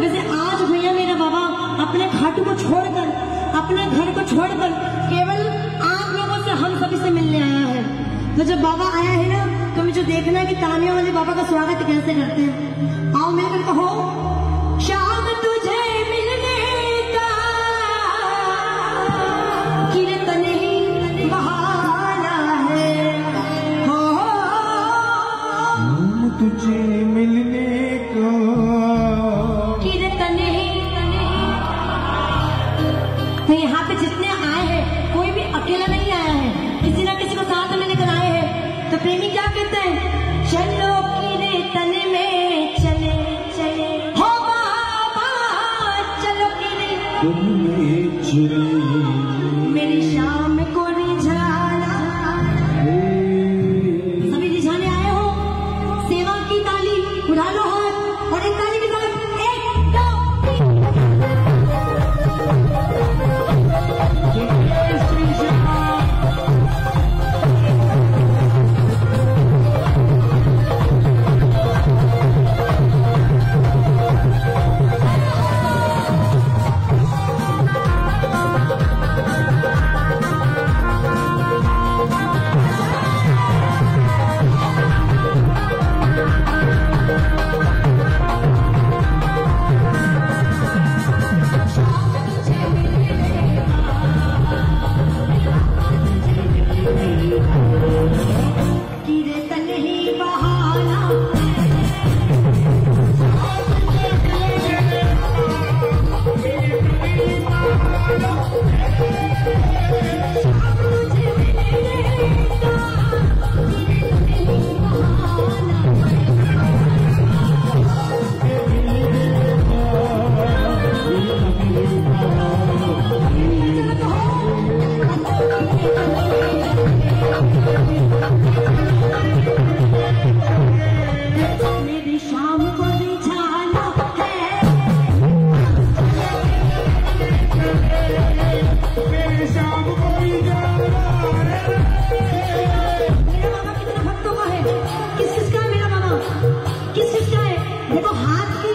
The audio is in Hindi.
वैसे आज भैया मेरा बाबा अपने खाटू को छोड़कर, अपने घर को छोड़कर केवल आप लोगों से हम सभी से मिलने आया है। तो जब बाबा आया है ना तो मुझे देखना है कि तानिया वाले बाबा का स्वागत कैसे करते हैं। आओ मिलकर कहो, शाम तुझे मिलने तुझे मिलने तो यहाँ पे जितने आए हैं, कोई भी अकेला नहीं आया है। किसी ना किसी को साथ में लेकर आए हैं। तो प्रेमी क्या कहते हैं? चलो कीर्तन में चले चले। हो बाबा, चलो कीर्तन तुम में चले आज के